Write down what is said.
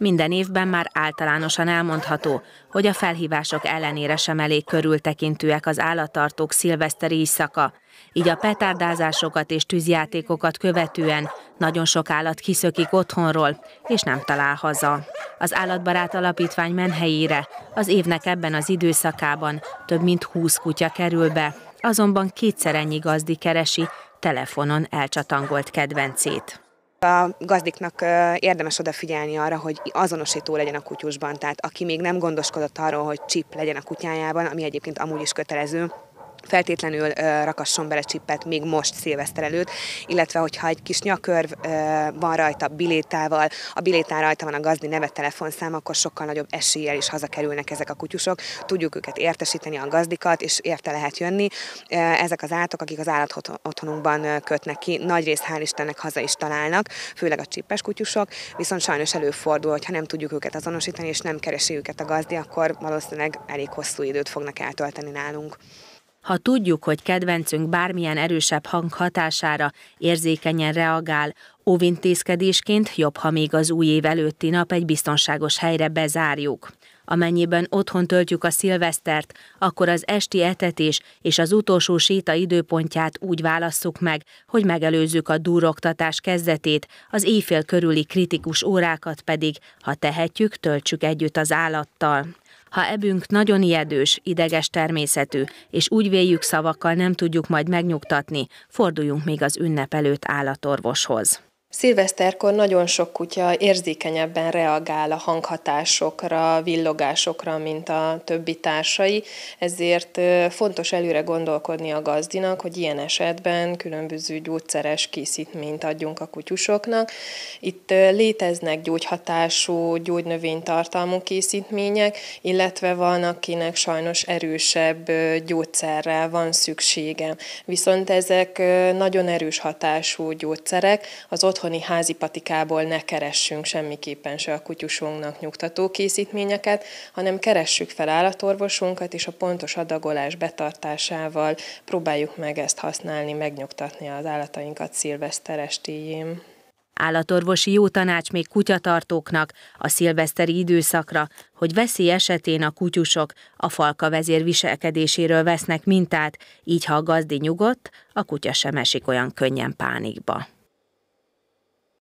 Minden évben már általánosan elmondható, hogy a felhívások ellenére sem elég körültekintőek az állattartók szilveszteri éjszaka, így a petárdázásokat és tűzjátékokat követően nagyon sok állat kiszökik otthonról, és nem talál haza. Az Állatbarát Alapítvány menhelyére az évnek ebben az időszakában több mint 20 kutya kerül be, azonban kétszer ennyi gazdi keresi telefonon elcsatangolt kedvencét. A gazdiknak érdemes odafigyelni arra, hogy azonosító legyen a kutyusban, tehát aki még nem gondoskodott arról, hogy chip legyen a kutyájában, ami egyébként amúgy is kötelező, feltétlenül uh, rakasson bele csippet még most szilveszter előtt, illetve hogyha egy kis nyakörv uh, van rajta bilétával, a bilétán rajta van a gazdi neve, telefonszám, akkor sokkal nagyobb eséllyel is hazakerülnek ezek a kutyusok. Tudjuk őket értesíteni a gazdikat, és érte lehet jönni. Uh, ezek az állatok, akik az állatotthonunkban kötnek ki, nagy rész hál' Istennek haza is találnak, főleg a csippes kutyusok, viszont sajnos előfordul, hogy ha nem tudjuk őket azonosítani, és nem keresi őket a gazdi, akkor valószínűleg elég hosszú időt fognak eltölteni nálunk. Ha tudjuk, hogy kedvencünk bármilyen erősebb hang hatására érzékenyen reagál, óvintézkedésként jobb, ha még az új év előtti nap egy biztonságos helyre bezárjuk. Amennyiben otthon töltjük a szilvesztert, akkor az esti etetés és az utolsó séta időpontját úgy válasszuk meg, hogy megelőzzük a duroktatás kezdetét, az éjfél körüli kritikus órákat pedig, ha tehetjük, töltsük együtt az állattal. Ha ebünk nagyon ijedős, ideges természetű, és úgy véljük szavakkal nem tudjuk majd megnyugtatni, forduljunk még az ünnep előtt állatorvoshoz. Szilveszterkor nagyon sok kutya érzékenyebben reagál a hanghatásokra, villogásokra, mint a többi társai, ezért fontos előre gondolkodni a gazdinak, hogy ilyen esetben különböző gyógyszeres készítményt adjunk a kutyusoknak. Itt léteznek gyógyhatású, gyógynövénytartalmú készítmények, illetve van, akinek sajnos erősebb gyógyszerrel van szüksége. Viszont ezek nagyon erős hatású gyógyszerek, az ott otthoni házi patikából ne keressünk semmiképpen se a kutyusunknak nyugtató készítményeket, hanem keressük fel állatorvosunkat, és a pontos adagolás betartásával próbáljuk meg ezt használni, megnyugtatni az állatainkat szilveszter estéjén. Állatorvosi jó tanács még kutyatartóknak a szilveszteri időszakra, hogy veszély esetén a kutyusok a falka vezér viselkedéséről vesznek mintát, így ha a gazdi nyugodt, a kutya sem esik olyan könnyen pánikba.